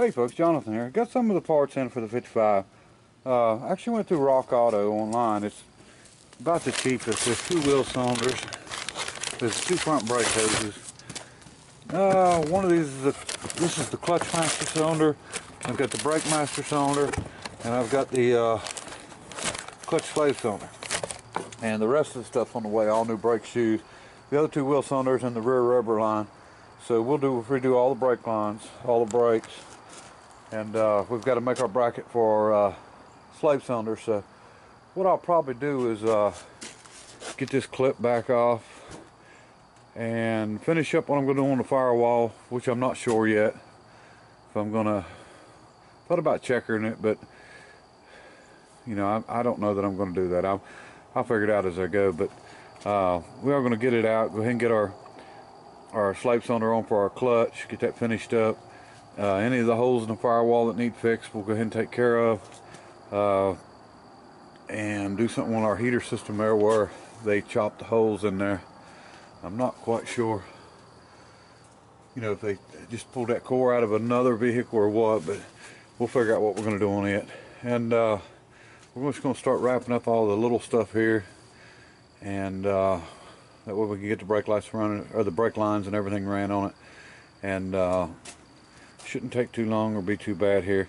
Hey folks, Jonathan here. Got some of the parts in for the 55. Uh, actually went through RockAuto online. It's about the cheapest. There's two wheel cylinders. There's two front brake hoses. Uh, one of these is the, this is the clutch master cylinder. I've got the brake master cylinder, and I've got the uh, clutch slave cylinder. And the rest of the stuff on the way, all new brake shoes. The other two wheel cylinders and the rear rubber line. So we'll do redo all the brake lines, all the brakes, and uh, we've got to make our bracket for uh, slave cylinder. So what I'll probably do is uh, get this clip back off and finish up what I'm going to do on the firewall, which I'm not sure yet. If I'm going to, thought about checkering it, but you know, I, I don't know that I'm going to do that. I'll, I'll figure it out as I go, but uh, we are going to get it out, go ahead and get our our slave cylinder on for our clutch, get that finished up. Uh, any of the holes in the firewall that need fixed, we'll go ahead and take care of. Uh, and do something on our heater system there where they chopped the holes in there. I'm not quite sure, you know, if they just pulled that core out of another vehicle or what, but we'll figure out what we're going to do on it. And uh, we're just going to start wrapping up all the little stuff here. And uh, that way we can get the brake lights running, or the brake lines and everything ran on it. And uh, shouldn't take too long or be too bad here.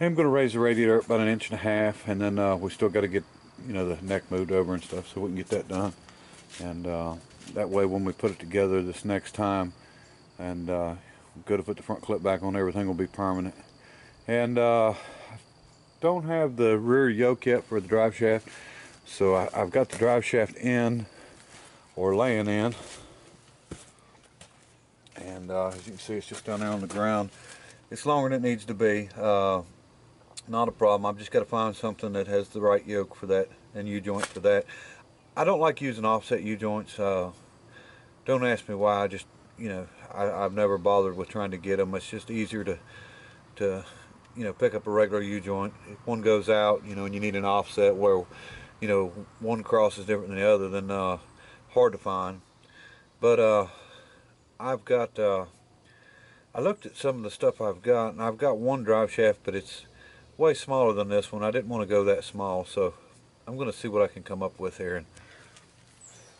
I'm going to raise the radiator about an inch and a half, and then uh, we still got to get, you know, the neck moved over and stuff, so we can get that done. And uh, that way, when we put it together this next time, and uh, good to put the front clip back on, everything will be permanent. And uh, don't have the rear yoke yet for the drive shaft, so I, I've got the drive shaft in or laying in. And uh, as you can see, it's just down there on the ground. It's longer than it needs to be. Uh, not a problem. I've just got to find something that has the right yoke for that and U-joint for that. I don't like using offset U-joints. Uh, don't ask me why. I just, you know, I, have never bothered with trying to get them. It's just easier to, to, you know, pick up a regular U-joint. If one goes out, you know, and you need an offset where, you know, one cross is different than the other, then uh, hard to find. But uh, I've got, uh, I looked at some of the stuff I've got, and I've got one drive shaft, but it's way smaller than this one. I didn't want to go that small, so I'm going to see what I can come up with here. And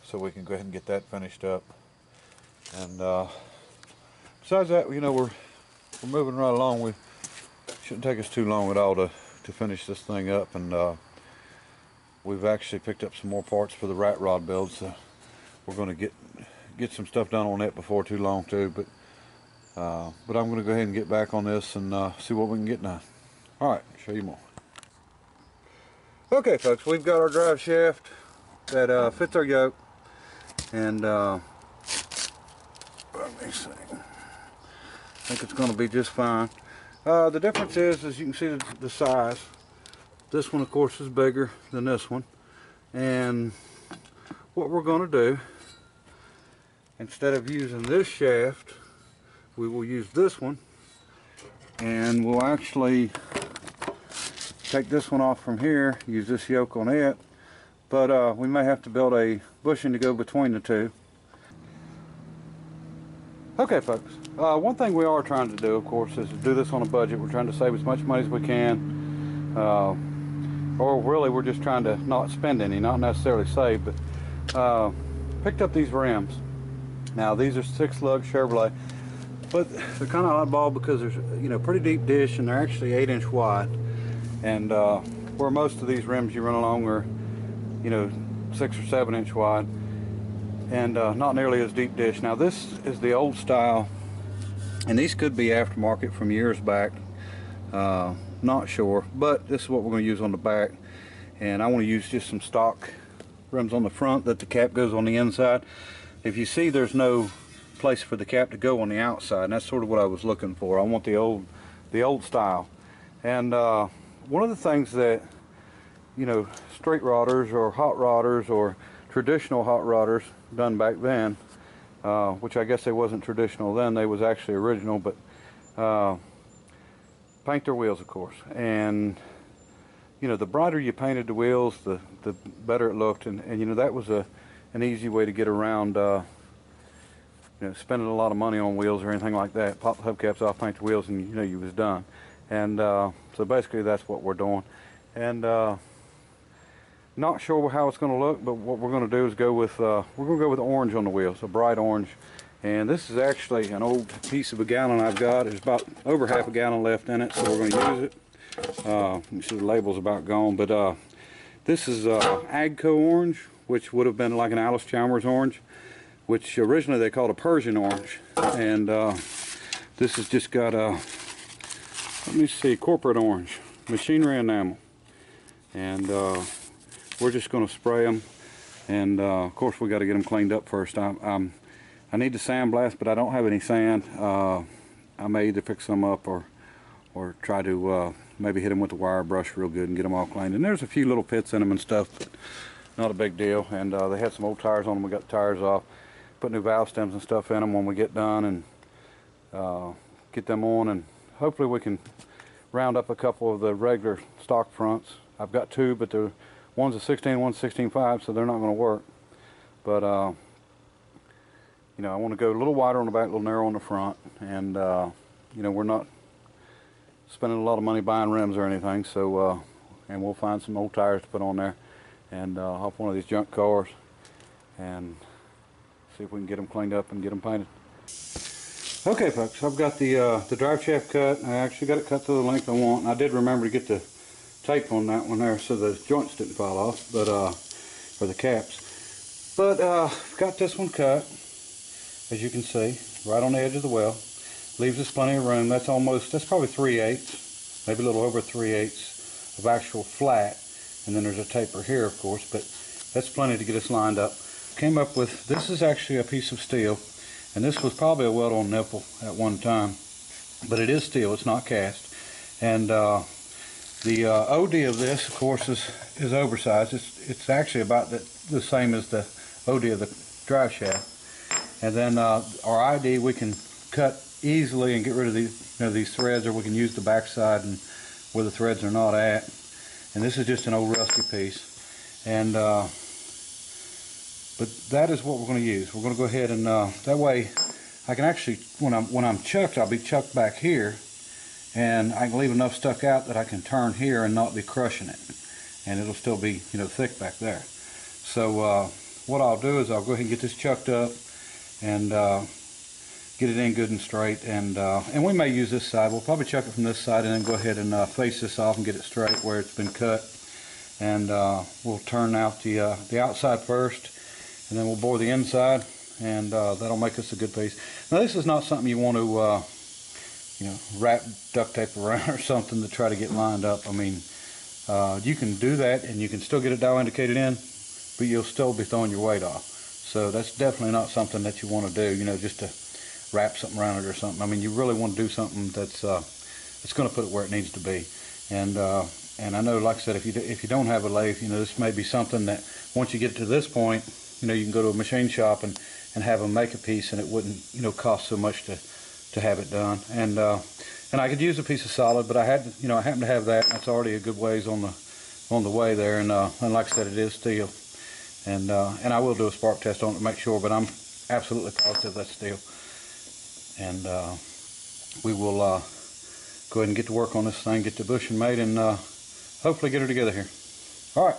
so we can go ahead and get that finished up. And uh, besides that, you know, we're, we're moving right along. We shouldn't take us too long at all to, to finish this thing up. And uh, we've actually picked up some more parts for the rat rod build. So we're going to get get some stuff done on that before too long too but uh, but I'm going to go ahead and get back on this and uh, see what we can get done. Alright show you more. Okay folks we've got our drive shaft that uh, fits our yoke and uh, let me see. I think it's going to be just fine. Uh, the difference is as you can see the, the size. This one of course is bigger than this one. And what we're going to do instead of using this shaft we will use this one. And we'll actually take this one off from here use this yoke on it. But uh, we may have to build a bushing to go between the two. Okay folks. Uh, one thing we are trying to do of course is do this on a budget. We're trying to save as much money as we can. Uh, or really we're just trying to not spend any not necessarily save but uh, picked up these rims now these are six lug Chevrolet, but they're kind of oddball because there's you know pretty deep dish and they're actually eight inch wide. And uh, where most of these rims you run along are you know six or seven inch wide and uh, not nearly as deep dish. Now this is the old style and these could be aftermarket from years back. Uh, not sure, but this is what we're going to use on the back. And I want to use just some stock rims on the front that the cap goes on the inside if you see there's no place for the cap to go on the outside and that's sort of what I was looking for. I want the old the old style. And uh, one of the things that you know straight rodders or hot rodders or traditional hot rodders done back then uh, which I guess they wasn't traditional then they was actually original but uh, paint their wheels of course. And you know the brighter you painted the wheels the the better it looked. And, and you know that was a an easy way to get around uh, you know, spending a lot of money on wheels or anything like that. Pop the hubcaps off, paint the wheels, and you know you was done. And uh, so basically that's what we're doing. And uh, not sure how it's going to look, but what we're going to do is go with uh, we're going to go with orange on the wheels, a bright orange. And this is actually an old piece of a gallon I've got. There's about over half a gallon left in it, so we're going to use it. Uh, you see the label's about gone, but uh, this is uh, Agco orange, which would have been like an Allis-Chalmers orange, which originally they called a Persian orange. And uh, this has just got a, let me see, corporate orange, machinery enamel. And uh, we're just going to spray them. And uh, of course we got to get them cleaned up first. I, I'm, I need to sandblast, but I don't have any sand. Uh, I may either pick some up or or try to uh, maybe hit them with a wire brush real good and get them all cleaned. And there's a few little pits in them and stuff, but not a big deal. And uh, they had some old tires on them. We got the tires off. Put new valve stems and stuff in them when we get done and uh, get them on. And hopefully we can round up a couple of the regular stock fronts. I've got two, but the one's a 16, one's 16.5, so they're not going to work. But uh, you know, I want to go a little wider on the back, a little narrow on the front, and uh, you know, we're not spending a lot of money buying rims or anything, so uh, and we'll find some old tires to put on there, and uh, hop one of these junk cars, and see if we can get them cleaned up and get them painted. Okay, folks, I've got the uh, the drive shaft cut. I actually got it cut to the length I want, and I did remember to get the tape on that one there so the joints didn't fall off, but uh, or the caps. But uh, got this one cut as you can see, right on the edge of the well. Leaves us plenty of room. That's almost, that's probably 3 eighths, maybe a little over 3 eighths of actual flat. And then there's a taper here, of course, but that's plenty to get us lined up. Came up with, this is actually a piece of steel, and this was probably a weld-on nipple at one time. But it is steel, it's not cast. And uh, the uh, OD of this, of course, is, is oversized. It's, it's actually about the, the same as the OD of the drive shaft. And then uh, our ID we can cut easily and get rid of these, you know, these threads or we can use the backside and where the threads are not at. And this is just an old rusty piece. And uh, but that is what we're going to use. We're going to go ahead and uh, that way I can actually when I'm when I'm chucked I'll be chucked back here and I can leave enough stuck out that I can turn here and not be crushing it and it'll still be you know thick back there so uh, what I'll do is I'll go ahead and get this chucked up and uh, get it in good and straight. And uh, and we may use this side. We'll probably chuck it from this side and then go ahead and uh, face this off and get it straight where it's been cut. And uh, we'll turn out the uh, the outside first, and then we'll bore the inside, and uh, that'll make us a good piece. Now this is not something you want to you know wrap duct tape around or something to try to get lined up. I mean. you can do that and you can still get it dial indicated in, but you'll still be throwing your weight off. So that's definitely not something that you want to do, you know, just to wrap something around it or something. I mean, you really want to do something that's uh, that's going to put it where it needs to be. And uh, and I know, like I said, if you do, if you don't have a lathe, you know, this may be something that once you get to this point, you know, you can go to a machine shop and and have them make a piece, and it wouldn't, you know, cost so much to to have it done. And uh, and I could use a piece of solid, but I had, you know, I happen to have that. And That's already a good ways on the on the way there, and uh, and like I said, it is steel and uh, and I will do a spark test on it to make sure, but I'm absolutely positive that's steel. And uh, we will uh, go ahead and get to work on this thing, get the bushing made, and uh, hopefully get her together here. All right.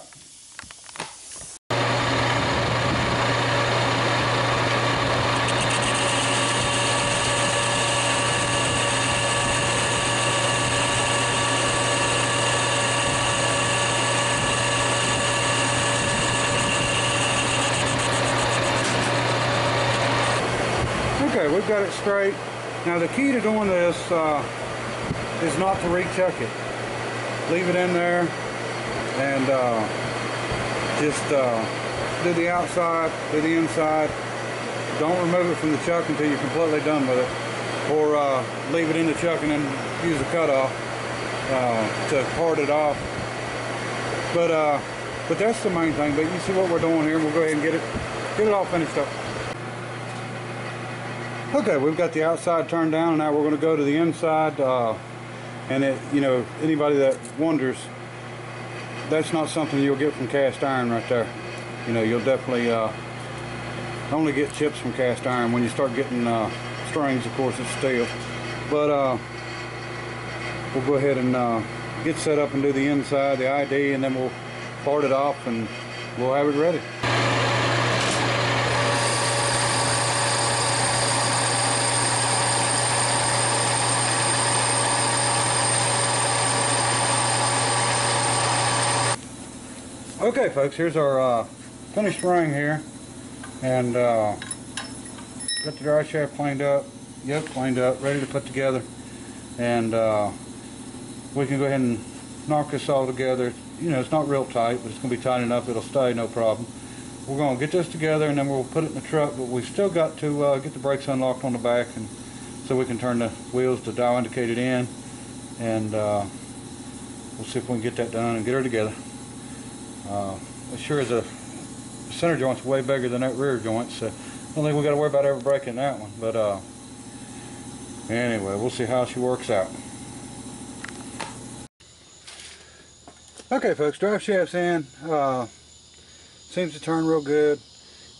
We've got it straight. Now the key to doing this uh, is not to recheck it. Leave it in there and uh, just uh, do the outside, do the inside. Don't remove it from the chuck until you're completely done with it. Or uh, leave it in the chuck and then use the cutoff uh, to part it off. But uh, but that's the main thing. But you see what we're doing here. We'll go ahead and get it, get it all finished up. Okay, we've got the outside turned down and now we're going to go to the inside. Uh, and it, you know, anybody that wonders, that's not something you'll get from cast iron right there. You know, you'll definitely uh, only get chips from cast iron. When you start getting uh, strings, of course, it's steel. But uh, we'll go ahead and uh, get set up and do the inside, the ID, and then we'll part it off and we'll have it ready. Okay folks, here's our uh, finished ring here and uh, got the drive shaft cleaned up, yoke cleaned up, ready to put together and uh, we can go ahead and knock this all together. You know, it's not real tight, but it's going to be tight enough it'll stay, no problem. We're going to get this together and then we'll put it in the truck, but we've still got to uh, get the brakes unlocked on the back and so we can turn the wheels to dial indicated in and uh, we'll see if we can get that done and get her together. Uh, sure the center joint's way bigger than that rear joint, so I don't think we got to worry about ever breaking that one. But uh, anyway, we'll see how she works out. Okay, folks, drive shaft's in. Uh, seems to turn real good.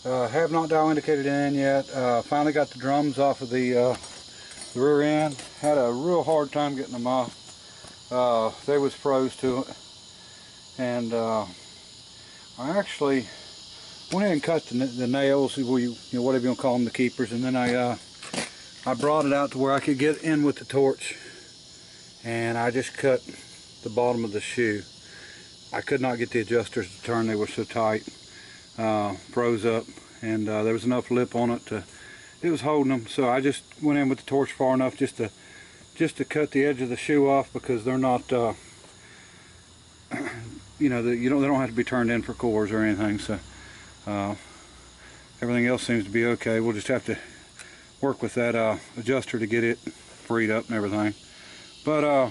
Uh, have not dial indicated in yet. Uh, finally got the drums off of the, uh, the rear end. Had a real hard time getting them off. Uh, they was froze to it. And uh, I actually went ahead and cut the, the nails, you, you know, whatever you want to call them, the keepers, and then I uh, I brought it out to where I could get in with the torch, and I just cut the bottom of the shoe. I could not get the adjusters to turn; they were so tight, uh, froze up, and uh, there was enough lip on it to it was holding them. So I just went in with the torch far enough just to just to cut the edge of the shoe off because they're not. You know, the, you don't, they don't have to be turned in for cores or anything. So uh, everything else seems to be okay. We'll just have to work with that uh, adjuster to get it freed up and everything. But uh,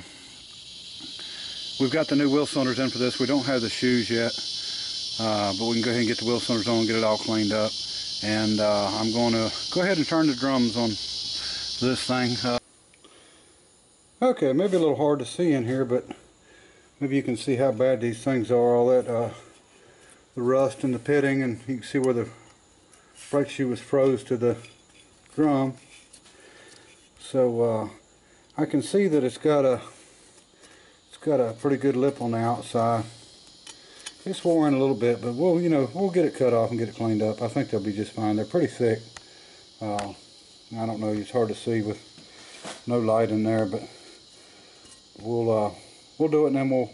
we've got the new wheel cylinders in for this. We don't have the shoes yet, uh, but we can go ahead and get the wheel cylinders on get it all cleaned up. And uh, I'm going to go ahead and turn the drums on this thing. Uh, okay, maybe a little hard to see in here, but maybe you can see how bad these things are all that uh, the rust and the pitting and you can see where the brake shoe was froze to the drum. So uh, I can see that it's got a it's got a pretty good lip on the outside. It's worn a little bit but we'll you know we'll get it cut off and get it cleaned up. I think they'll be just fine. They're pretty thick. Uh, I don't know it's hard to see with no light in there but we'll uh, we'll do it and then we'll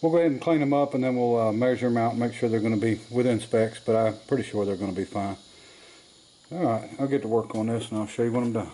we'll go ahead and clean them up and then we'll uh, measure them out and make sure they're going to be within specs but I'm pretty sure they're going to be fine. Alright I'll get to work on this and I'll show you when I'm done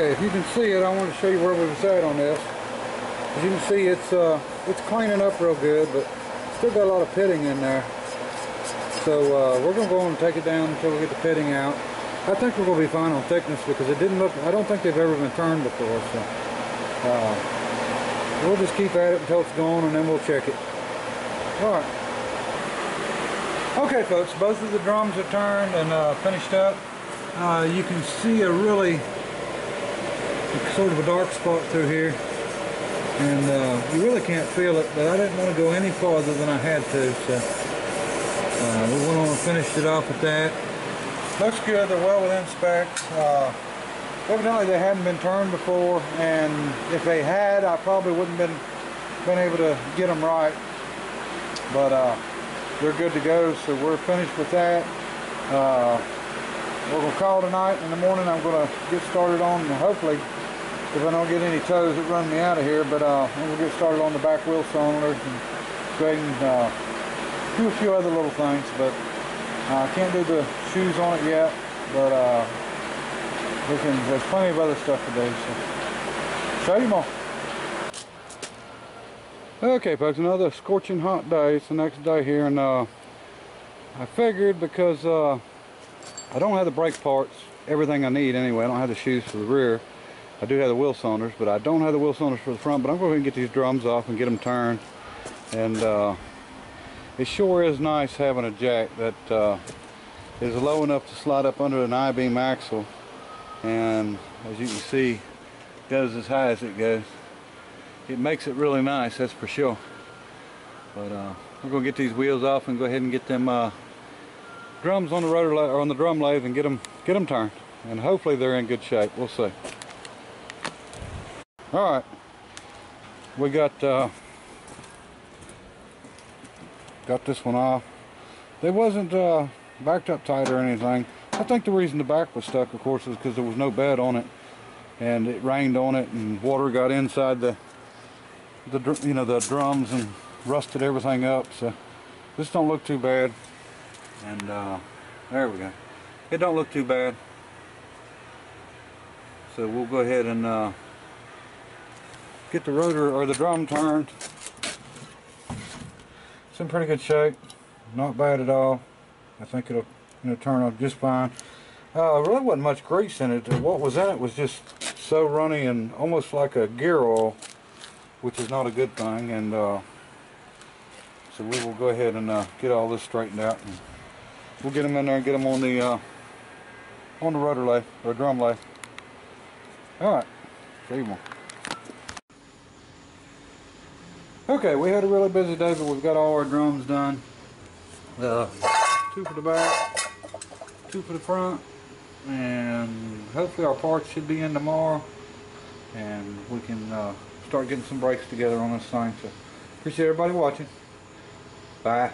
Okay, if you can see it, I want to show you where we was at on this. As you can see, it's uh, it's cleaning up real good, but still got a lot of pitting in there. So uh, we're going to go and take it down until we get the pitting out. I think we're going to be fine on thickness because it didn't look, I don't think they've ever been turned before. So uh, we'll just keep at it until it's gone and then we'll check it. Alright. Okay folks, both of the drums are turned and uh, finished up. Uh, you can see a really sort of a dark spot through here. And uh, you really can't feel it but I didn't want to go any farther than I had to so uh, we went on and finished it off at that. Looks good. They're well within specs uh, evidently they hadn't been turned before and if they had I probably wouldn't been been able to get them right. But uh, they're good to go so we're finished with that. Uh, we're going to call tonight in the morning I'm going to get started on hopefully if I don't get any tows that run me out of here, but uh, we'll get started on the back wheel cylinders and go ahead and uh, do a few other little things, but I uh, can't do the shoes on it yet, but uh, we can, there's plenty of other stuff to do, so show you more. Okay folks, another scorching hot day, it's the next day here, and uh, I figured because uh, I don't have the brake parts, everything I need anyway, I don't have the shoes for the rear, I do have the wheel cylinders, but I don't have the wheel cylinders for the front. But I'm going to get these drums off and get them turned. And uh, it sure is nice having a jack that uh, is low enough to slide up under an I-beam axle. And as you can see, goes as high as it goes. It makes it really nice, that's for sure. But uh, we're going to get these wheels off and go ahead and get them uh, drums on the rotor or on the drum lathe and get them get them turned. And hopefully they're in good shape. We'll see. All right, we got uh, got this one off. They wasn't uh, backed up tight or anything. I think the reason the back was stuck, of course, is because there was no bed on it, and it rained on it, and water got inside the the you know the drums and rusted everything up. So this don't look too bad. And uh, there we go. It don't look too bad. So we'll go ahead and uh, get the rotor or the drum turned. It's in pretty good shape. Not bad at all. I think it'll you know, turn out just fine. Uh, really wasn't much grease in it. What was in it was just so runny and almost like a gear oil, which is not a good thing. And uh, so we will go ahead and uh, get all this straightened out. And we'll get them in there and get them on the uh, on the rotor lathe or drum lathe. All right, see you more. Okay, we had a really busy day, but we've got all our drums done. Uh, two for the back, two for the front, and hopefully our parts should be in tomorrow, and we can uh, start getting some brakes together on this thing. So appreciate everybody watching. Bye.